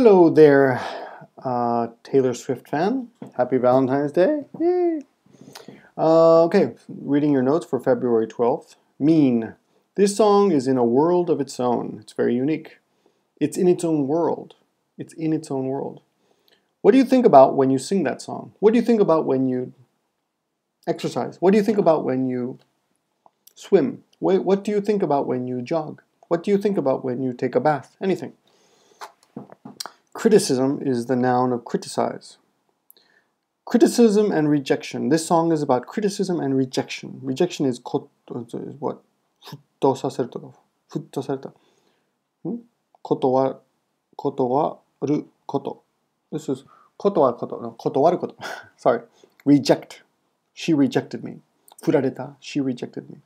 Hello there, uh, Taylor Swift fan. Happy Valentine's Day. Yay. Uh, okay, reading your notes for February 12th. Mean. This song is in a world of its own. It's very unique. It's in its own world. It's in its own world. What do you think about when you sing that song? What do you think about when you exercise? What do you think about when you swim? What do you think about when you jog? What do you think about when you take a bath? Anything. Criticism is the noun of criticize. Criticism and rejection. This song is about criticism and rejection. Rejection is what? futtosaserto. Futtosaserto. Hmm? Kotowa, kotowaru koto. This is kotowaru koto. No, kotowaru koto. Sorry. Reject. She rejected me. Furareta. She rejected me.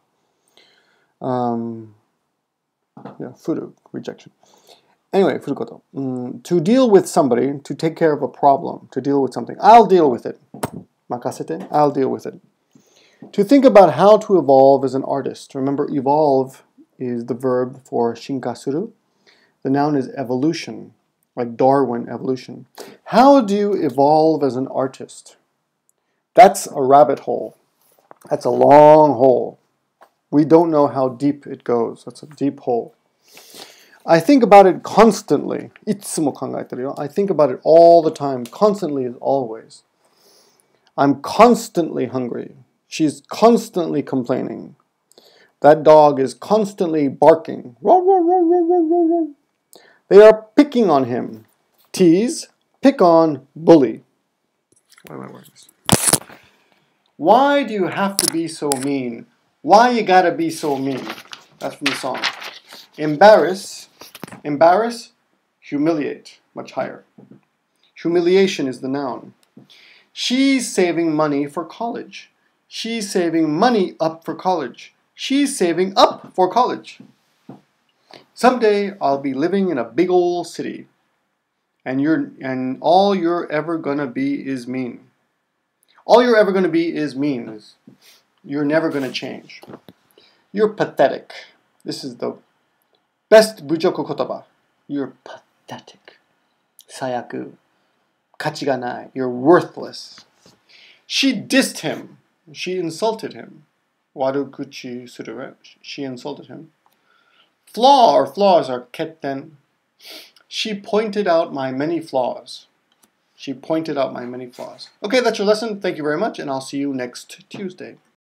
Um, yeah, furu, rejection. Anyway, Furukoto, mm, to deal with somebody, to take care of a problem, to deal with something. I'll deal with it. Makasete, I'll deal with it. To think about how to evolve as an artist. Remember, evolve is the verb for shinkasuru. The noun is evolution, like Darwin evolution. How do you evolve as an artist? That's a rabbit hole. That's a long hole. We don't know how deep it goes. That's a deep hole. I think about it constantly. I think about it all the time. Constantly is always. I'm constantly hungry. She's constantly complaining. That dog is constantly barking. They are picking on him. Tease, pick on, bully. Why do you have to be so mean? Why you gotta be so mean? That's from the song. Embarrass, embarrass, humiliate, much higher. Humiliation is the noun. She's saving money for college. She's saving money up for college. She's saving up for college. Someday I'll be living in a big old city. And you're and all you're ever gonna be is mean. All you're ever gonna be is mean. You're never gonna change. You're pathetic. This is the best bujoku kotoba. You're pathetic. Sayaku. Kachi You're worthless. She dissed him. She insulted him. Warukuchi suru. She insulted him. Flaw or flaws are ketten. She pointed out my many flaws. She pointed out my many flaws. Okay, that's your lesson. Thank you very much, and I'll see you next Tuesday.